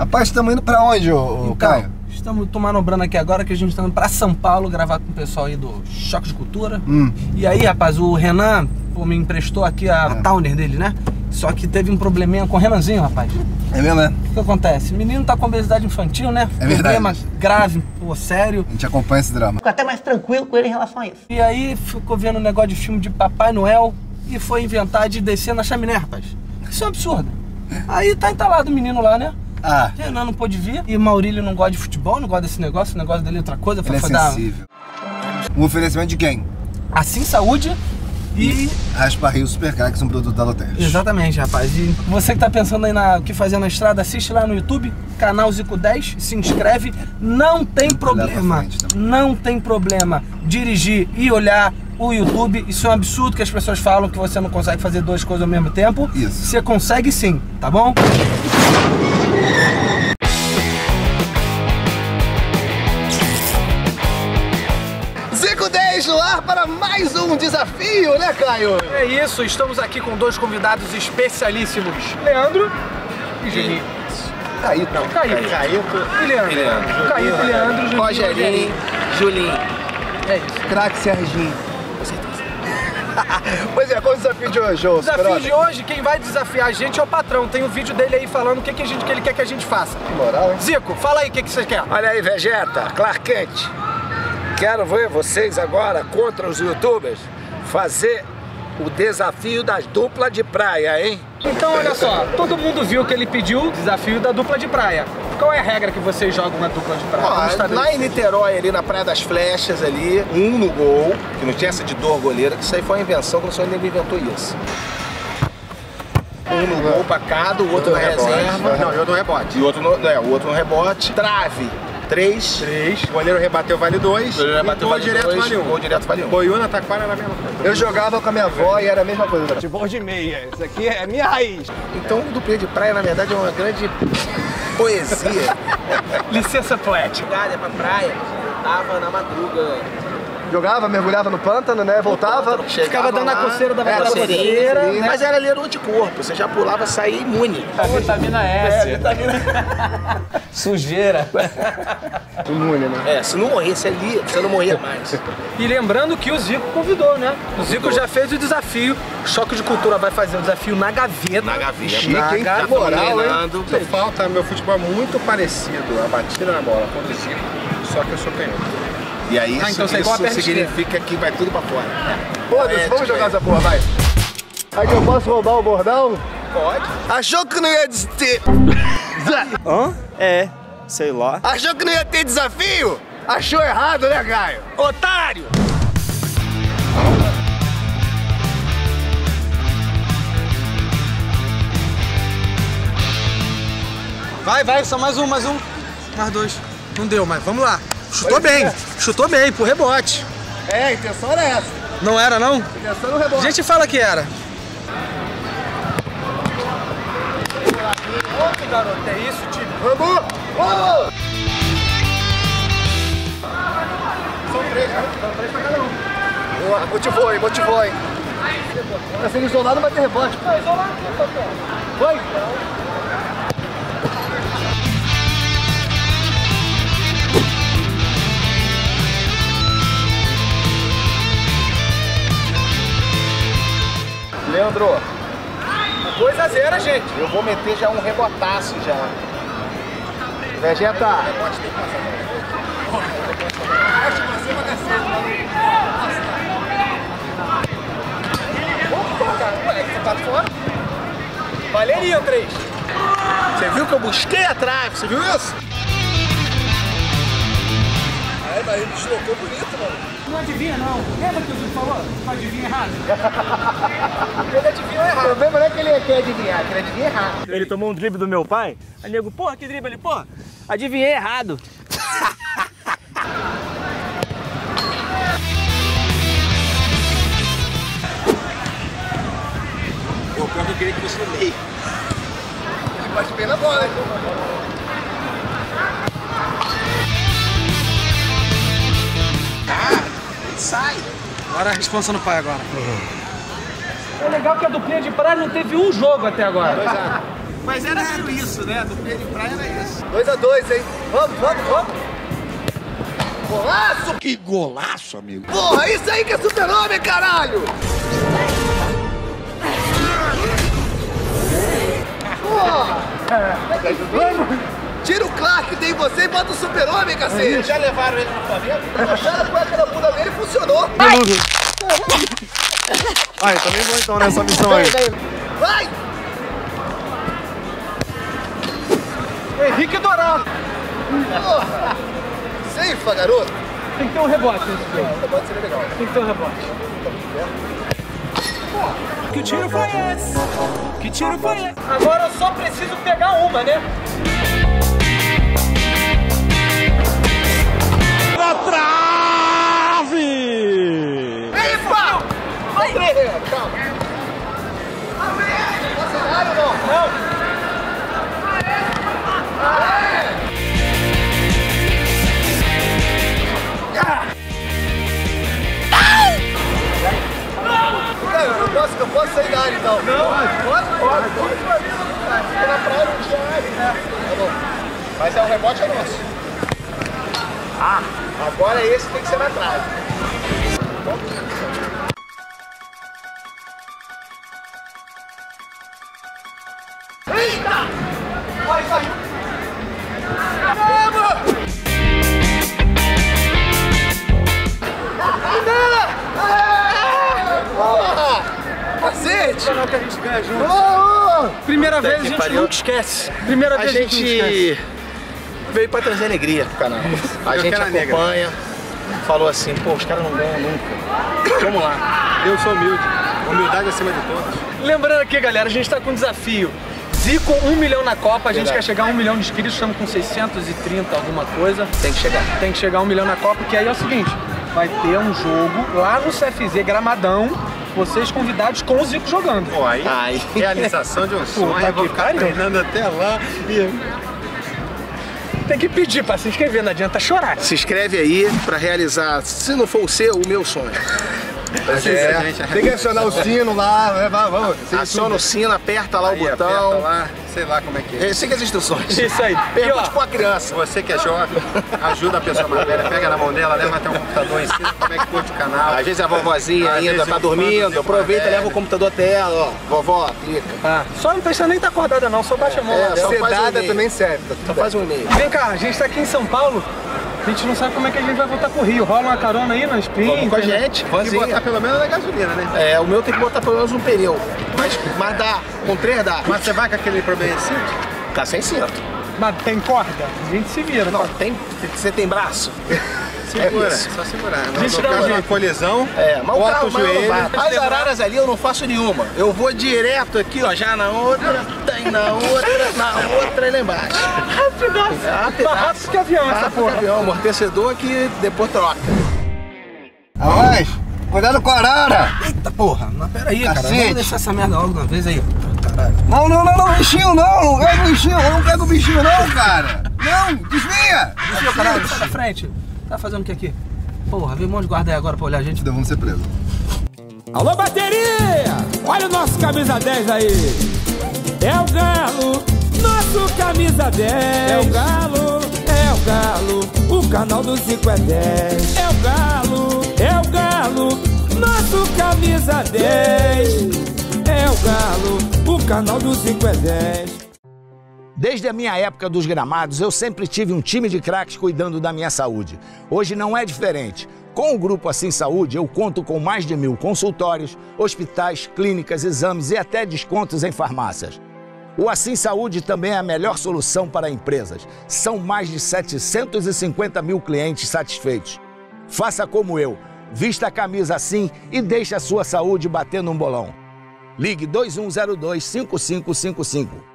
Rapaz, estamos indo pra onde, ô, Então, Caio? estamos manobrando aqui agora que a gente está indo pra São Paulo gravar com o pessoal aí do Choque de Cultura. Hum. E aí, rapaz, o Renan pô, me emprestou aqui a É. Towner dele, né? Só que teve um probleminha com o Renanzinho, rapaz. É mesmo, né? O que acontece? O menino tá com obesidade infantil, né? É verdade. Problema grave, pô, sério. A gente acompanha esse drama. Fico até mais tranquilo com ele em relação a isso. E aí ficou vendo um negócio de filme de Papai Noel e foi inventar de descer na chaminé, rapaz. Isso é um absurdo. Aí tá entalado o menino lá, né? Ah, Renan não pôde vir. E Maurílio não gosta de futebol, não gosta desse negócio. O negócio dele é outra coisa. ele é dar sensível. Um oferecimento de quem? assim saúde e. Raspa Rio Super Cracks, um produto da Loteria. Exatamente, rapaz. E você que tá pensando aí na o que fazer na estrada, assiste lá no YouTube, canal Zico 10, se inscreve. Não tem problema. Não tem problema dirigir e olhar o YouTube. Isso é um absurdo que as pessoas falam que você não consegue fazer duas coisas ao mesmo tempo. Isso. Você consegue sim, tá bom? Desafio, né, Caio? É isso, estamos aqui com dois convidados especialíssimos. Leandro e Juninho. Caíto. Não, Caíto. Caíto. E Leandro. Leandro. Caíto, Leandro, Juninho. Rogerinho, Julinho. É isso. Craque Serginho. pois é, qual o desafio de hoje, O desafio de hoje, quem vai desafiar a gente é o patrão. Tem um vídeo dele aí falando o que, que, a gente, que ele quer que a gente faça. Que moral, hein? Zico, fala aí o que, que você quer. Olha aí, Vegeta, Clark Kent. Quero ver vocês agora, contra os youtubers, fazer o desafio das duplas de praia, hein? Então, olha só, todo mundo viu que ele pediu o desafio da dupla de praia. Qual é a regra que vocês jogam na dupla de praia? Ó, lá em Niterói, ali na Praia das Flechas, ali, um no gol, que não tinha essa de dor goleira, que isso aí foi uma invenção, que o senhor ainda inventou isso. Um no gol pra cada, o outro na reserva. Não, eu no rebote. E o outro no, é, o outro no rebote. Trave, três. Três. O goleiro rebateu, vale dois. O goleiro rebateu, gol vale direto, dois, vale um. gol direto, vale um. Boiúna, taquara era a mesma coisa. Eu jogava com a minha avó e era a mesma coisa. Futebol de meia. Isso aqui é minha raiz. Então, o dupê de praia, na verdade, é uma grande poesia. Licença poética. Pra praia, tava na madruga. Jogava, mergulhava no pântano, né? Voltava. Ficava dando a lá, coceira da era coceira. coceira, Mas era ali era um anticorpo, você já pulava, saía imune. Vitamina S. Sujeira. Imune, né? É, se não morresse ali, você não morria mais. E lembrando que o Zico convidou, né? O Zico já fez o desafio. Choque de Cultura vai fazer o desafio na gaveta. Na gaveta. Chique, hein? Já Que tamo moral, hein? falta, meu futebol é muito parecido, a batida na bola contra o Zico, só que eu sou canhoto. E aí isso, Ah, então você é isso significa que vai tudo pra fora. Foda-se, É, vamos tipo, jogar é. essa porra, vai. Aí que eu posso roubar o bordão? Pode. Achou que não ia ter. Hã? É, sei lá. Achou que não ia ter desafio? Achou errado, né, Caio? Otário! Vai, vai, só mais um, mais um. Mais dois. Não deu, mas vamos lá. Chutou bem, chutou bem, pro rebote. É, a intenção era essa. Não era, não? A intenção no A rebote. gente fala que era. garoto, é isso, time? Vamos! Vamos! São três, né? São três pra cada um. Boa, motivou, hein? Motivou, hein? Tá sendo isolado, vai ter rebote. Tá isolado? Foi? Leandro, 2 a 0 gente. eu vou meter já um rebotaço já. Vegeta. Ué, você tá fora? Valeria, três. Você viu que eu busquei a trave, você viu isso? É, mas ele deslocou bonito, mano. Não adivinha, não. Lembra que o Zico falou? Não adivinha errado. Ele adivinhou O errado. problema não é que ele quer adivinhar, que ele adivinha errado. Ele tomou um drible do meu pai, aí nego, porra, que drible ele, porra, adivinhei errado. Eu queria que meio. Ele bate bem na bola, hein? Sai. Agora a responsa no pai agora. É legal que a duplinha de praia não teve um jogo até agora. Mas era meio isso, né? Do pé de praia era isso. 2x2, hein? Vamos, vamos, vamos. Golaço! Que golaço, amigo. Porra, isso aí que é super-homem, caralho! Porra! Tira o Clark que tem em você e bota o super-homem, cacete! Já levaram ele pro Flamengo? Acharam a cueca da funcionou! Ai, também vou então nessa missão aí. Vai! Henrique Dourado. Porra! Seifa, garoto! Tem que ter um rebote nesse jogo. Pode ser legal. Tem que ter um rebote. Que tiro foi esse? Que tiro foi esse? Agora eu só preciso pegar uma, né? Não? Não! Eu não posso, sair da área então. Não, pode, pode. Porque na praia não tinha área, né? Tá. Mas é o rebote é nosso. Ah, agora esse tem que ser na trave. Que a gente ganha junto. Ô! Primeira vez a gente pariu. nunca esquece. Primeira A vez a gente esquece. veio pra trazer alegria pro canal. A Eu gente quero a negra. acompanha, falou assim, pô, os caras não ganham nunca. Vamos lá. Eu sou humilde. Humildade acima de todos. Lembrando aqui, galera, a gente tá com um desafio. Zico, um milhão na Copa, a gente Verdade. quer chegar a um milhão de inscritos, estamos com 630 alguma coisa. Tem que chegar. Tem que chegar a um milhão na Copa, que aí é o seguinte, vai ter um jogo lá no CFZ Gramadão, vocês convidados com o Zico jogando. Pô, aí, Aí. realização de um sonho. tá eu vou ficar pariu. treinando até lá. E... Tem que pedir pra se inscrever, não adianta chorar. Se inscreve aí pra realizar, se não for o seu, o meu sonho. É, Tem que acionar o sino lá, né? Vamos. Aciona o sino, aperta lá aí, o aperta botão. lá, sei lá como é que é. Siga as instruções. Isso aí. E, Pergunte com a criança. Você que é jovem, ajuda a pessoa mais velha, pega na mão dela, leva até o computador, ensina como é que curte o canal. Às vezes a vovozinha Às ainda tá um dormindo, aproveita, é. leva o computador até ela, ó. Vovó, clica. ah, só não precisa nem estar acordada não, só bate a mão É, um Sedada e-mail. também serve, tá Só faz um e-mail. Vem cá, a gente tá aqui em São Paulo, a gente não sabe como é que a gente vai voltar pro Rio. Rola uma carona aí na Spin. Vamos com a gente, E vozinha. botar pelo menos na gasolina, né? É, o meu tem que botar pelo menos um pneu. Mas, mas dá, com três dá. Mas você vai com aquele problema assim? Tá sem cinto. Mas tem corda? A gente se vira. Não, tá? tem, você tem braço? Segura, isso. só segurar. No, Gente, de uma colisão, É, mas o bota carro o não joelho. As araras ali eu não faço nenhuma. Eu vou direto aqui, ó, já na outra, tem na outra, na outra e lá embaixo. Rapidaço. É, rapidaço. Tá rápido que avião essa Rápido porra. avião, amortecedor que depois troca. Rapaz, cuidado com a arara! Eita porra, mas peraí, cara. Cacete. Vamos deixar essa merda logo de uma vez aí. Caralho. Não, não, não, não, bichinho não! Não pega o bichinho, eu não pego o bichinho não, cara! Não, desvia! Desvia, caralho, sai da frente. Tá fazendo o que aqui? Porra, vem um monte de guarda aí agora pra olhar a gente. Então vamos ser presos. Alô, bateria! Olha o nosso camisa 10 aí! É o Galo, nosso camisa 10! É o Galo, é o Galo, o canal do Zico é 10! É o Galo, é o Galo, nosso camisa 10! É o Galo, o canal do Zico é 10! Desde a minha época dos gramados, eu sempre tive um time de craques cuidando da minha saúde. Hoje não é diferente. Com o Grupo Assim Saúde, eu conto com mais de mil consultórios, hospitais, clínicas, exames e até descontos em farmácias. O Assim Saúde também é a melhor solução para empresas. São mais de 750 mil clientes satisfeitos. Faça como eu. Vista a camisa assim e deixe a sua saúde bater num bolão. Ligue 2102 5555.